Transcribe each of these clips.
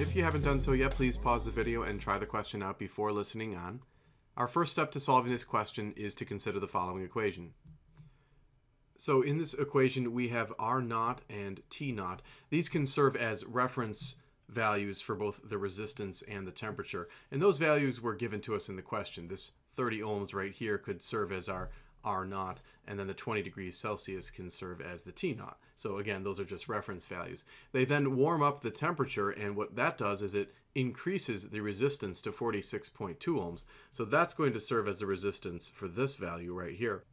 If you haven't done so yet, please pause the video and try the question out before listening on. Our first step to solving this question is to consider the following equation. So in this equation, we have R naught and T naught. These can serve as reference values for both the resistance and the temperature. And those values were given to us in the question. This 30 ohms right here could serve as our R naught, and then the 20 degrees Celsius can serve as the T naught. So again, those are just reference values. They then warm up the temperature, and what that does is it increases the resistance to 46.2 ohms. So that's going to serve as the resistance for this value right here.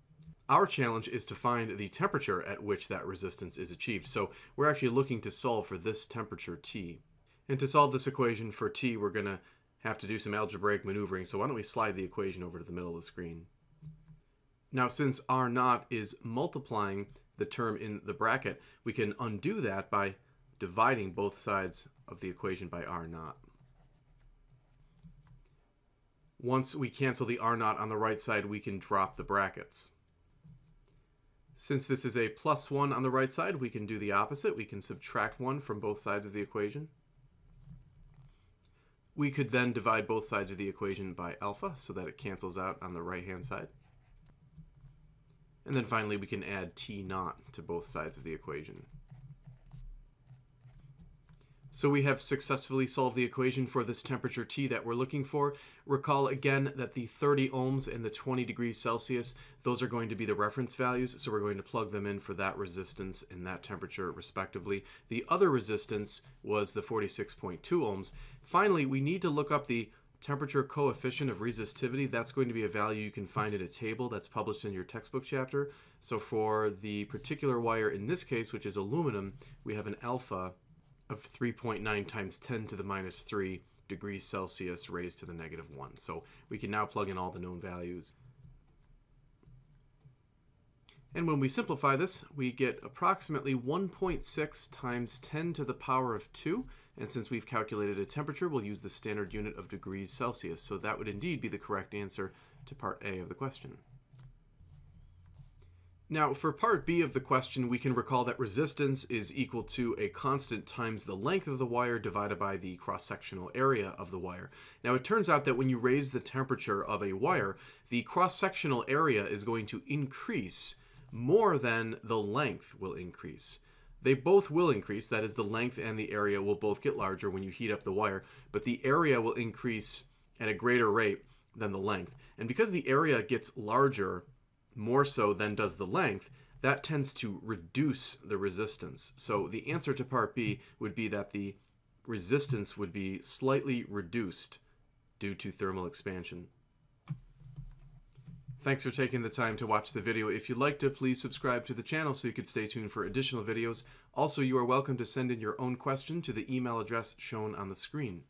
Our challenge is to find the temperature at which that resistance is achieved. So we're actually looking to solve for this temperature T. And to solve this equation for T, we're going to have to do some algebraic maneuvering. So why don't we slide the equation over to the middle of the screen. Now, since R naught is multiplying the term in the bracket, we can undo that by dividing both sides of the equation by R naught. Once we cancel the R naught on the right side, we can drop the brackets. Since this is a plus 1 on the right side, we can do the opposite. We can subtract 1 from both sides of the equation. We could then divide both sides of the equation by alpha so that it cancels out on the right-hand side. And then finally, we can add t naught to both sides of the equation. So we have successfully solved the equation for this temperature T that we're looking for. Recall again that the 30 ohms and the 20 degrees Celsius, those are going to be the reference values, so we're going to plug them in for that resistance and that temperature respectively. The other resistance was the 46.2 ohms. Finally, we need to look up the temperature coefficient of resistivity. That's going to be a value you can find in a table that's published in your textbook chapter. So for the particular wire in this case, which is aluminum, we have an alpha of 3.9 times 10 to the minus 3 degrees Celsius raised to the negative 1. So we can now plug in all the known values. And when we simplify this, we get approximately 1.6 times 10 to the power of 2. And since we've calculated a temperature, we'll use the standard unit of degrees Celsius. So that would indeed be the correct answer to part A of the question. Now, for part B of the question, we can recall that resistance is equal to a constant times the length of the wire divided by the cross-sectional area of the wire. Now, it turns out that when you raise the temperature of a wire, the cross-sectional area is going to increase more than the length will increase. They both will increase, that is, the length and the area will both get larger when you heat up the wire, but the area will increase at a greater rate than the length. And because the area gets larger, more so than does the length, that tends to reduce the resistance. So the answer to part B would be that the resistance would be slightly reduced due to thermal expansion. Thanks for taking the time to watch the video. If you'd like to, please subscribe to the channel so you could stay tuned for additional videos. Also, you are welcome to send in your own question to the email address shown on the screen.